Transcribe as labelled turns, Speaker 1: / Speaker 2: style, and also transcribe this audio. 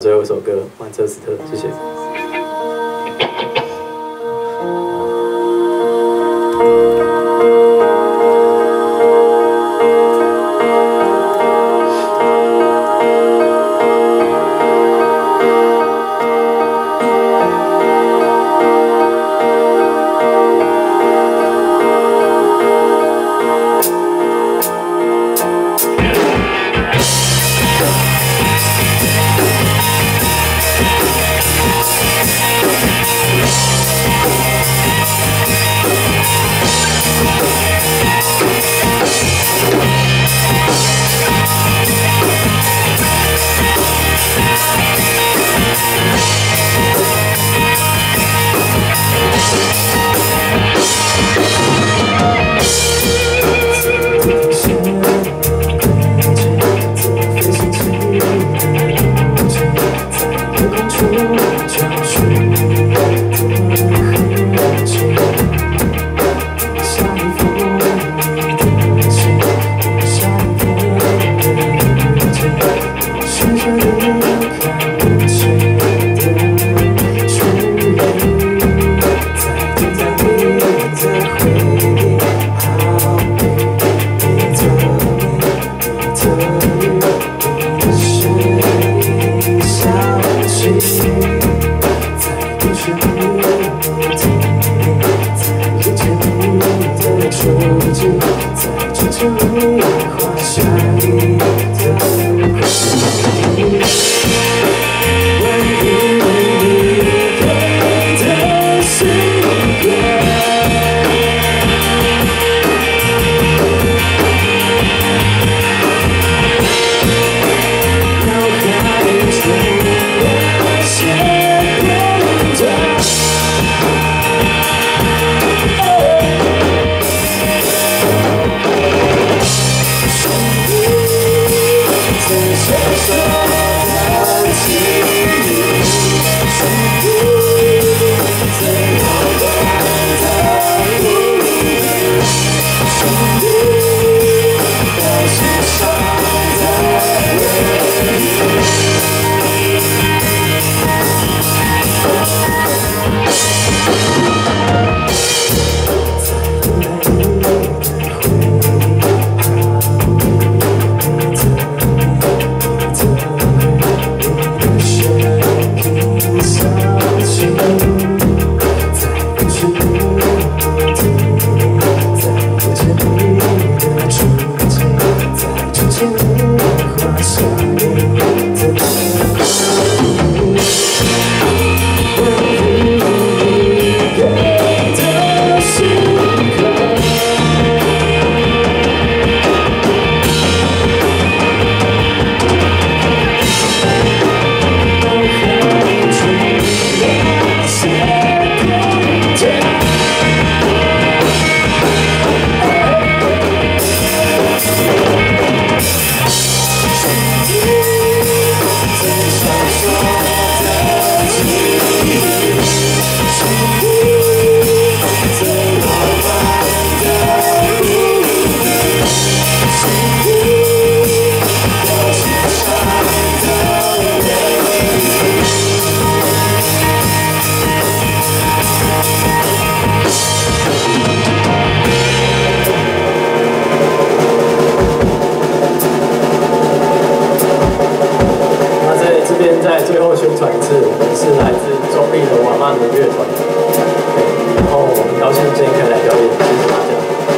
Speaker 1: 最后一首歌《曼彻斯特》，谢谢。传一次，我们是来自中立的瓦曼的乐团，然后很高兴今天可以来表演，谢谢大家。